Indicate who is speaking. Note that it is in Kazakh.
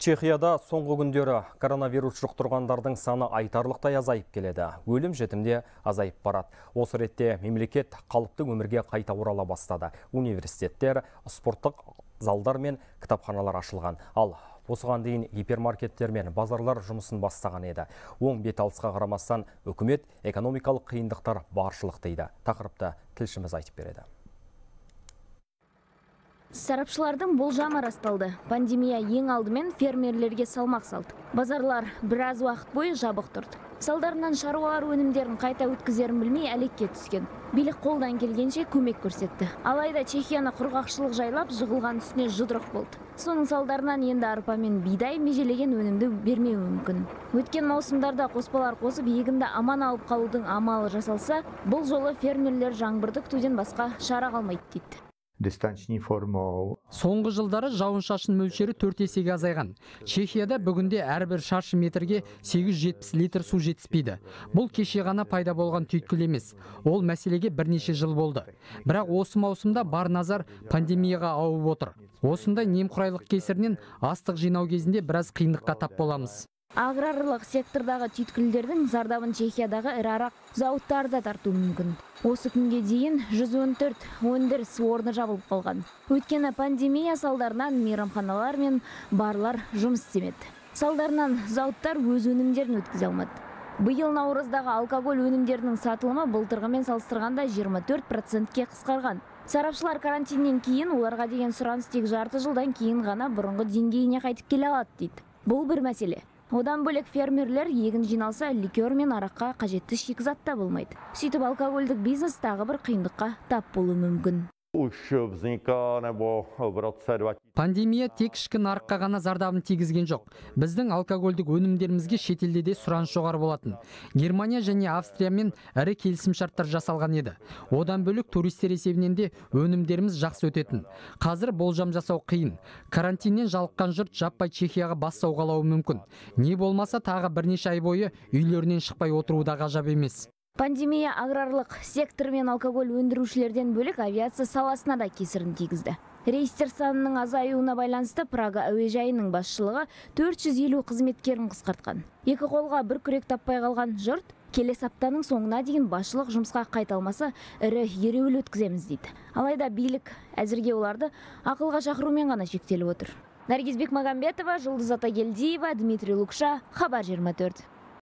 Speaker 1: Чехияда соңғы күндері коронавирус жұқтырғандардың саны айтарлықтай азайып келеді. Өлім жетімде азайып барады. Осы ретте мемлекет қалыпты өмірге қайта орала бастады. Университеттер, спорттық залдар мен кітапханалар ашылған. Ал осыған дейін гипермаркеттер мен базарлар жұмысын бастаған еді. Оң бет алысқа қарамастан үкімет экономикалық қиындықтар баршылық дейді. Тақырыпты тілшіміз айтып береді.
Speaker 2: Сарапшылардың болжамы расталды. Пандемия ең алдымен фермерлерге салмақ салды. Базарлар біраз уақыт бойы жабық тұрды. Салдарынан шаруалар өнімдерін қайта өткізерін білмей әлекке түскен. Билік қолдан келгенше көмек көрсетті. Алайда Чехияны құрғақшылық жайлап, жығылған үстіне жұдырық болды. Соның салдарынан енді арпа мен бидай межелеген өнімді бермеуі мүмкін. Өткен маусымдарда қоспалар қосып егінді аман алып қалудың амалы жасалса, бұл жолы фермерлер жаңбырды күтуден басқа шара қалмайды дейді
Speaker 3: дистанční formou.
Speaker 4: Соңғы жылдары жауын шашын мөлшері төрт есеге азайған. Чехияда бүгінде әрбір шаршы метрге 870 литр су жетіспейді. Бұл кеше ғана пайда болған түйткіл емес. Ол мәселеге бірнеше жыл болды. Бірақ осы маусымда бар назар пандемияға ауып отыр. Осындай немқұрайлық кесірінен астық жинау кезінде біраз қиындыққа тап боламыз
Speaker 2: аграрлық сектордағы түйткілдердің зардабын чехиядағы ірі арақ зауыттары да тартуы мүмкін. Осы күнге дейін 114 өндіріс орны жабылып қалған. Өйткені пандемия салдарынан мейрамханалар мен барлар жұмыс істемеді. Салдарынан зауыттар өз өнімдерін өткізе алмады. Биыл наурыздағы алкоголь өнімдерінің сатылымы былтырғымен салыстырғанда 24 процентке қысқарған. Сарапшылар карантиннен кейін оларға деген сұраныс тек жарты жылдан кейін ғана бұрынғы деңгейіне қайтып келе алады дейді. Бұл бір мәселе. Одан бөлек фермерлер егін жиналса ликер мен араққа қажетті шикізат та болмайды. Сөйтіп алкогольдік бизнес тағы бір қиындыққа тап болуы мүмкін.
Speaker 5: 2000.
Speaker 4: Пандемия тек ішкі нарыққа ғана зардабын тигізген жоқ. Біздің алкогольдік өнімдерімізге шетелде де сұраныс жоғары болатын. Германия және Австриямен ірі келісімшарттар жасалған еді. Одан бөлек туристер есебінен де өнімдеріміз жақсы өтетін. Қазір болжам жасау қиын. Карантиннен жалыққан жұрт жаппай Чехияға бас сауғалауы мүмкін. Не болмаса тағы бірнеше ай бойы үйлерінен шықпай отыруы да ғажап емес
Speaker 2: пандемия аграрлық сектор мен алкоголь өндірушілерден бөлек авиация саласына да кесірін тигізді. Рейстер санының азаюына байланысты прага әуежайының басшылығы 450 қызметкерін қысқартқан. Екі қолға бір күрек таппай қалған жұрт келесі аптаның соңына дейін басшылық жұмысқа қайта алмаса ірі ереуіл өткіземіз дейді. Алайда билік әзірге оларды ақылға шақырумен ғана шектеліп отыр. Наргиз бекмағамбетова жұлдыз атагелдиева дмитрий лукша хабар 24